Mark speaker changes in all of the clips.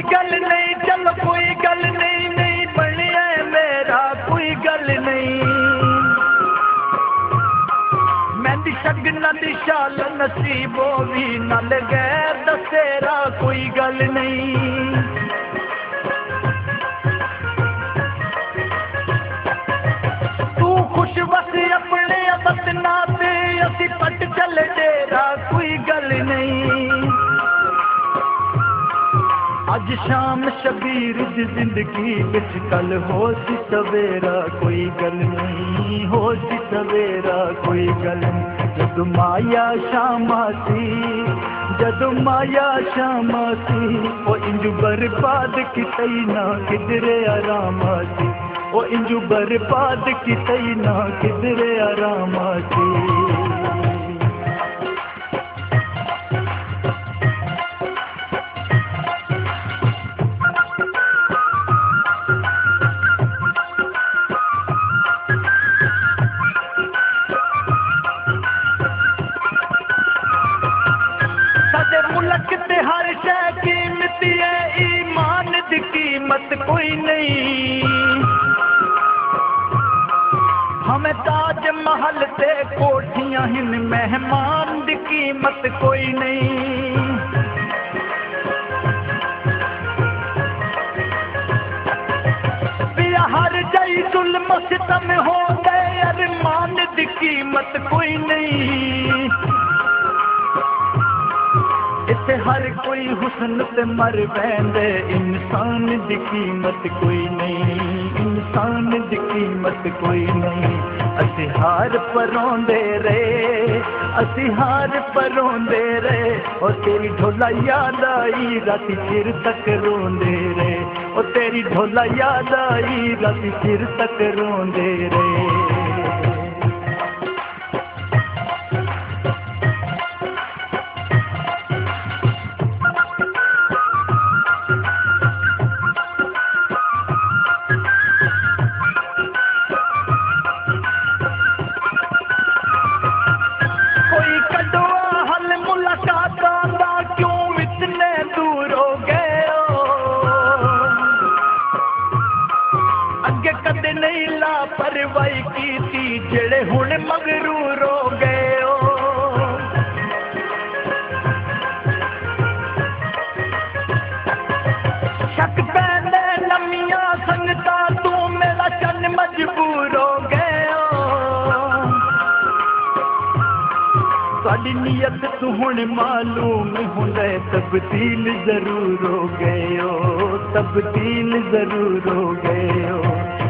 Speaker 1: कोई गल नहीं, चल कोई गल नहीं नहीं बनिया मेरा कोई गल नहीं। मेहंदी शगना दिशाल नसीबो भी नल गए दसेरा कोई गल नहीं। तू खुश बस अपने बतना पे असी पट चल तेरा कोई गल नहीं। ਅੱਜ ਸ਼ਾਮ ਸ਼ਬੀਰ ਦੀ ਜ਼ਿੰਦਗੀ ਵਿੱਚ ਕੱਲ ਹੋ ਸੀ ਸਵੇਰਾ ਕੋਈ ਗੱਲ ਨਹੀਂ ਹੋ ਸੀ ਸਵੇਰਾ ਕੋਈ ਗੱਲ ਨਹੀਂ ਜਦ ਮਾਇਆ ਸ਼ਾਮਾ ਸੀ ਜਦ ਮਾਇਆ ਸ਼ਾਮਾ ਸੀ ਉਹ ਇੰਜ ਬਰਬਾਦ ਕਿਤੇ ਨਾ ਕਿਧਰੇ ਆਰਾਮ ਸੀ ਉਹ ਇੰਜ ਬਰਬਾਦ ਕਿਤੇ ਨਾ ਕਿਧਰੇ ਆਰਾਮ ਸੀ हर शह कीमती है, ईमान की कीमत कोई नहीं। हमें ताज महल ते कोठियाँ, हिन मेहमान की कीमत कोई नहीं। हर जई जुल्म सितम हो गए अरमान की कीमत कोई नहीं। हुसन ते मर वेंदे। इंसान जी क़ीमत कोई नंसान जीमत कोई नस हार परो असीं हार परोंदे रे। ओ तेरी ढोला याद आई लती चिर तक रो। तेरी ढोला याद आई लती चिर तक रो। परवाई की थी जड़े हुन मगरू रो गए ओ शक पहने लमिया संगता तू मेरा चन मजबूर हो। गए ओ साड़ी नियत तू हुन मालूम हुन है तब्दील जरूर हो गए ओ तब्दील जरूर हो। गए ओ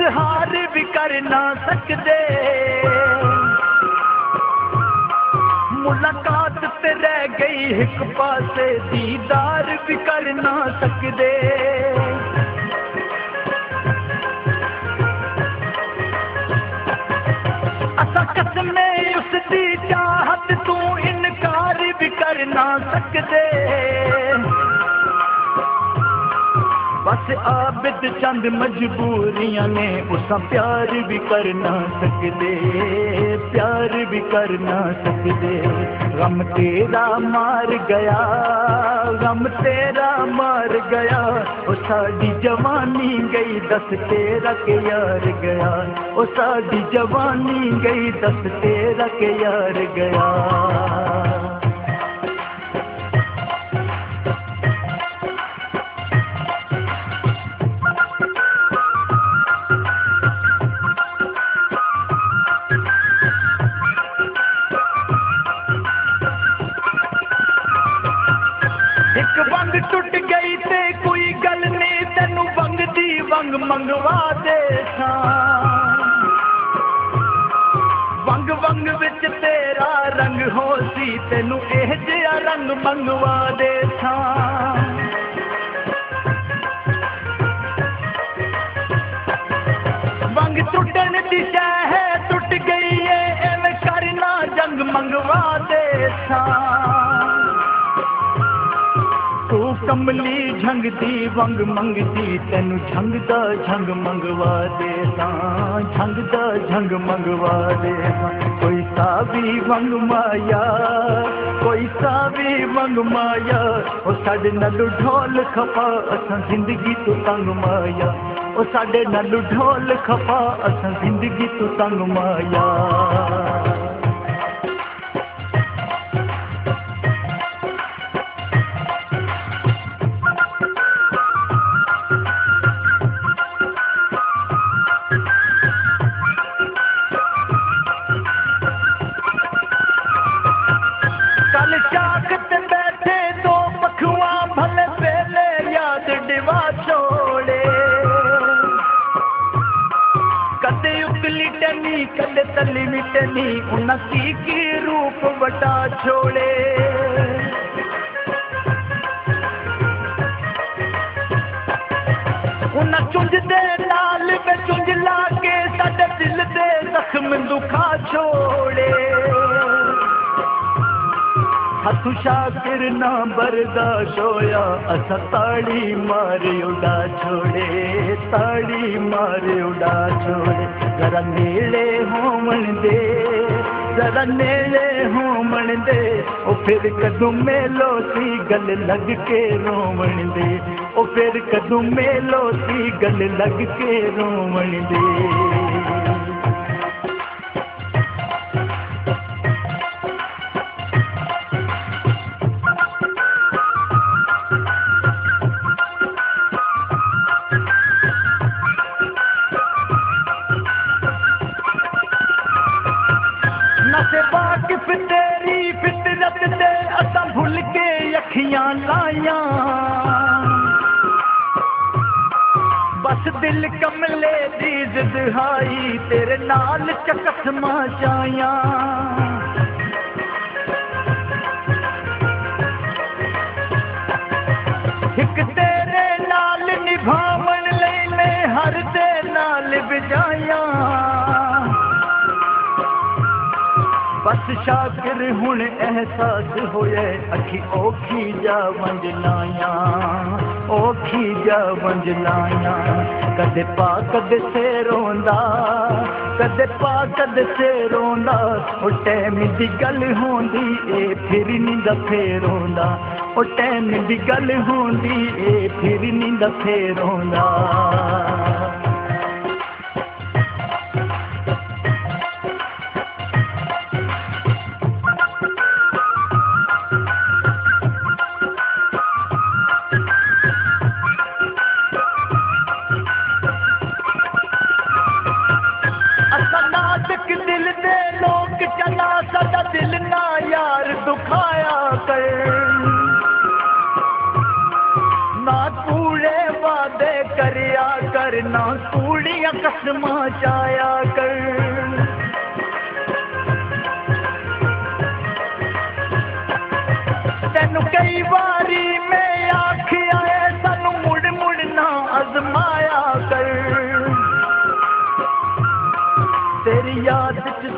Speaker 1: इजहार भी कर ना सकते। मुलाकात ते रह गई एक पासे दीदार भी कर ना सकते। कसमें उसकी चाहत तू इनकार भी कर ना सकते। आबिद चंद मजबूरिया ने उस प्यार भी कर ना प्यार भी कर ना सकदे गम तेरा मार गया, गम तेरा मार गया, ओ साडी जवानी गई दस तेरा के यार गया, ओ साडी जवानी गई दस तेरा के यार गया। ਤੈਨੂੰ ਇਹ ਜਿਹਾ ਰੰਗ ਮੰਗਵਾ ਦੇ ਥਾਂ। ਵੰਗ ਟੁੱਟਣ ਦੀ ਸ਼ੈ ਟੁੱਟ ਗਈ ਏ, ਐਵੇਂ ਕਰਨਾ ਜੰਗ ਮੰਗਵਾ ਦੇ ਥਾਂ। ਕਮਲੀ ਝੰਗਦੀ, ਵੰਗ ਮੰਗਦੀ, ਤੈਨੂੰ ਝੰਗਦਾ ਝੰਗ ਮੰਗਵਾ ਦੇ ਤਾਂ ਝੰਗਦਾ ਝੰਗ ਮੰਗਵਾ ਦੇ ਕੋਈ ਸਾਵੀ ਵੰਗ ਮਾਇਆ, ਕੋਈ ਸਾਵੀ ਵੰਗ ਮਾਇਆ, ਉਹ ਸਾਡੇ ਨਾਲ ਢੋਲ ਖਪਾ, ਅਸਾਂ ਜ਼ਿੰਦਗੀ ਤੋਂ ਤੰਗ ਮਾਇਆ। ਉਹ ਸਾਡੇ ਨਾਲ ਢੋਲ ਖਪਾ, ਅਸਾਂ ਜ਼ਿੰਦਗੀ ਤੋਂ ਤੰਗ ਮਾਇਆ। टी कॾहिं की रूप बटा छोड़े उन चुंज लाल में चुज सद दिल दे जख्म दुखा छोड़े हथ शाकिर न बरदा छोया अस ताड़ी मारे उडा छोड़े ताड़ी मारे उडा छोड़े। जरा नेड़े होवण दे जरा नेड़े होवण दे। ओ फिर कदू मेलो सी गल लग के रोवण दे। ओ फिर कदू मेलो सी गल लग के रोवण दे। लाया बस दिल कमले दी जिद हाई तेरे नाल चकत मचाया एक ਸ਼ਾਕਰ ਹੁਣ ਅਹਿਸਾਸ ਹੋਇਆ, ਅੱਖੀ ਔਖੀ ਜਾ ਵੰਜ ਔਖੀ ਜਾ ਵੰਜ ਕਦੇ ਪਾ ਕਦੇ ਸੇ ਰੋਂਦਾ ਕਦੇ ਪਾ ਕਦੇ ਸੇ ਰੋਂਦਾ ਉਹ ਟੈਮ ਦੀ ਗੱਲ ਹੁੰਦੀ ਏ, ਫਿਰ ਨੀ ਦਫੇ ਰੋਂਦਾ ਉਹ ਟੈਮ ਦੀ ਗੱਲ ਹੁੰਦੀ ਏ, ਫਿਰ ਨੀ ਦਫੇ ਰੋਂਦਾ दिल दे लोग चला सदा दिल ना यार दुखाया कर। ना कूड़े वादे करया कर, ना कूड़िया कसमा जाया कर।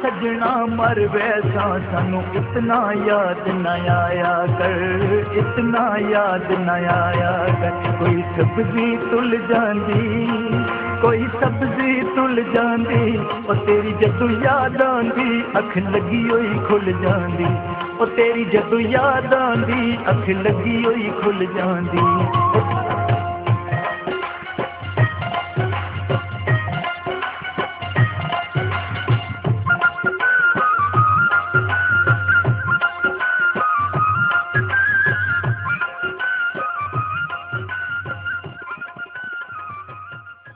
Speaker 1: सजना मर वैसा सानू इतना याद न आया कर, इतना याद न आया कर। कोई सब्ज़ी तुल जाती कोई सब्ज़ी तुल जाती और तेरी जदू याद आंदी, अख लगी हुई खुल जाती और तेरी जदू याद आंदी, अख लगी हुई खुल जाती